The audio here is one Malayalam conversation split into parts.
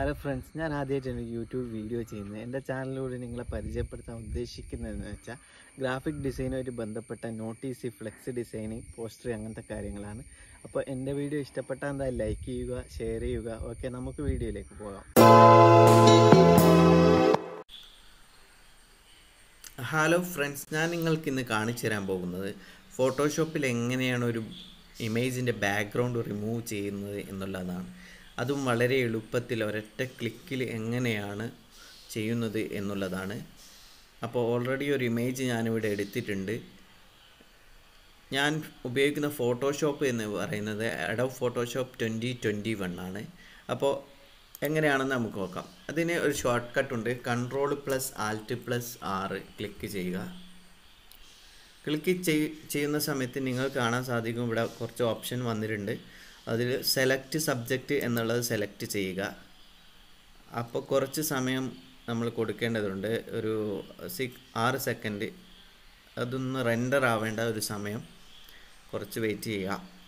ഹലോ ഫ്രണ്ട്സ് ഞാൻ ആദ്യമായിട്ടാണ് യൂട്യൂബ് വീഡിയോ ചെയ്യുന്നത്. എന്റെ ചാനലിലൂടെ നിങ്ങളെ പരിചയപ്പെടുത്താൻ ഉദ്ദേശിക്കുന്നതെന്ന് വെച്ചാൽ ഗ്രാഫിക് ഡിസൈനുമായിട്ട് ബന്ധപ്പെട്ട നോട്ടീസ് ഫ്ലെക്സ് ഡിസൈനിങ് പോസ്റ്റർ അങ്ങനത്തെ കാര്യങ്ങളാണ്. അപ്പോൾ എന്റെ വീഡിയോ ഇഷ്ടപ്പെട്ടാൽ എന്താ ലൈക്ക് ചെയ്യുക ഷെയർ ചെയ്യുക. ഓക്കെ നമുക്ക് വീഡിയോയിലേക്ക് പോകാം. ഹലോ ഫ്രണ്ട്സ് ഞാൻ നിങ്ങൾക്ക് ഇന്ന് കാണിച്ചു തരാൻ പോകുന്നത് ഫോട്ടോഷോപ്പിൽ എങ്ങനെയാണ് ഒരു ഇമേജിന്റെ ബാക്ക്ഗ്രൗണ്ട് റിമൂവ് ചെയ്യുന്നത് എന്നുള്ളതാണ്. അതും വളരെ എളുപ്പത്തിൽ ഒരൊറ്റ ക്ലിക്കിൽ എങ്ങനെയാണ് ചെയ്യുന്നത് എന്നുള്ളതാണ്. അപ്പോൾ ഓൾറെഡി ഒരു ഇമേജ് ഞാനിവിടെ എടുത്തിട്ടുണ്ട്. ഞാൻ ഉപയോഗിക്കുന്ന ഫോട്ടോഷോപ്പ് എന്ന് പറയുന്നത് Adobe Photoshop twenty twenty one ആണ്. അപ്പോൾ എങ്ങനെയാണെന്ന് നമുക്ക് നോക്കാം. അതിന് ഒരു ഷോർട്ട് കട്ട് ഉണ്ട്. കൺട്രോൾ പ്ലസ് ആൽറ്റ് പ്ലസ് ആറ് ക്ലിക്ക് ചെയ്യുക. ക്ലിക്ക് ചെയ്യുന്ന സമയത്ത് നിങ്ങൾ കാണാൻ സാധിക്കും. ഇവിടെ കുറച്ച് ഓപ്ഷൻ വന്നിട്ടുണ്ട്. അതിൽ സെലക്ട് സബ്ജക്റ്റ് എന്നുള്ളത് സെലക്ട് ചെയ്യുക. അപ്പോൾ കുറച്ച് സമയം നമ്മൾ കൊടുക്കേണ്ടതുണ്ട്. ഒരു സിക്സ് ആറ് സെക്കൻഡ് അതൊന്ന് റെൻഡർ ആവേണ്ട ഒരു സമയം. കുറച്ച് വെയിറ്റ് ചെയ്യുക.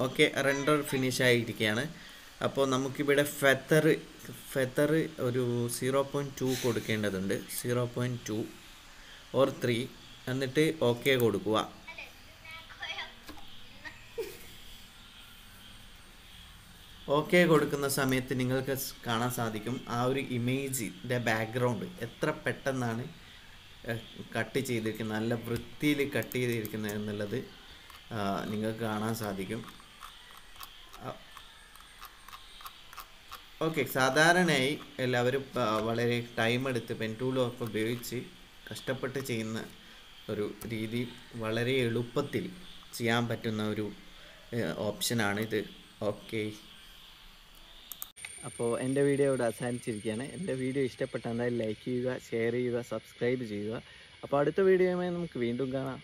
ഓക്കെ റെൻഡർ ഫിനിഷ് ആയിരിക്കുകയാണ് അപ്പോൾ നമുക്കിവിടെ ഫെത്തർ ഫെത്തർ ഒരു സീറോ പോയിന്റ് ടു കൊടുക്കേണ്ടതുണ്ട്. Zero point two or three എന്നിട്ട് ഓക്കെ കൊടുക്കുക. ഓക്കെ കൊടുക്കുന്ന സമയത്ത് നിങ്ങൾക്ക് കാണാൻ സാധിക്കും ആ ഒരു ഇമേജിന്റെ ബാക്ക്ഗ്രൗണ്ട് എത്ര പെട്ടെന്നാണ് കട്ട് ചെയ്തിരിക്കുന്നത് നല്ല വൃത്തിയിൽ കട്ട് ചെയ്തിരിക്കുന്നത് എന്നുള്ളത് നിങ്ങൾക്ക് കാണാൻ സാധിക്കും. ഓക്കെ സാധാരണയായി എല്ലാവരും വളരെ ടൈം എടുത്ത് പെൻ ടൂളൊക്കെ ഉപയോഗിച്ച് കഷ്ടപ്പെട്ട് ചെയ്യുന്ന ഒരു രീതി വളരെ എളുപ്പത്തിൽ ചെയ്യാൻ പറ്റുന്ന ഒരു ഓപ്ഷനാണ് ഇത്. ഓക്കെ. അപ്പോൾ എന്റെ വീഡിയോ ഇവിടെ അവസാനിച്ചിരിക്കുകയാണ്. എന്റെ വീഡിയോ ഇഷ്ടപ്പെട്ടാൽ ലൈക്ക് ചെയ്യുക ഷെയർ ചെയ്യുക സബ്സ്ക്രൈബ് ചെയ്യുക. അപ്പോൾ അടുത്ത വീഡിയോയുമായി നമുക്ക് വീണ്ടും കാണാം.